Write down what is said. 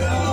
Yeah.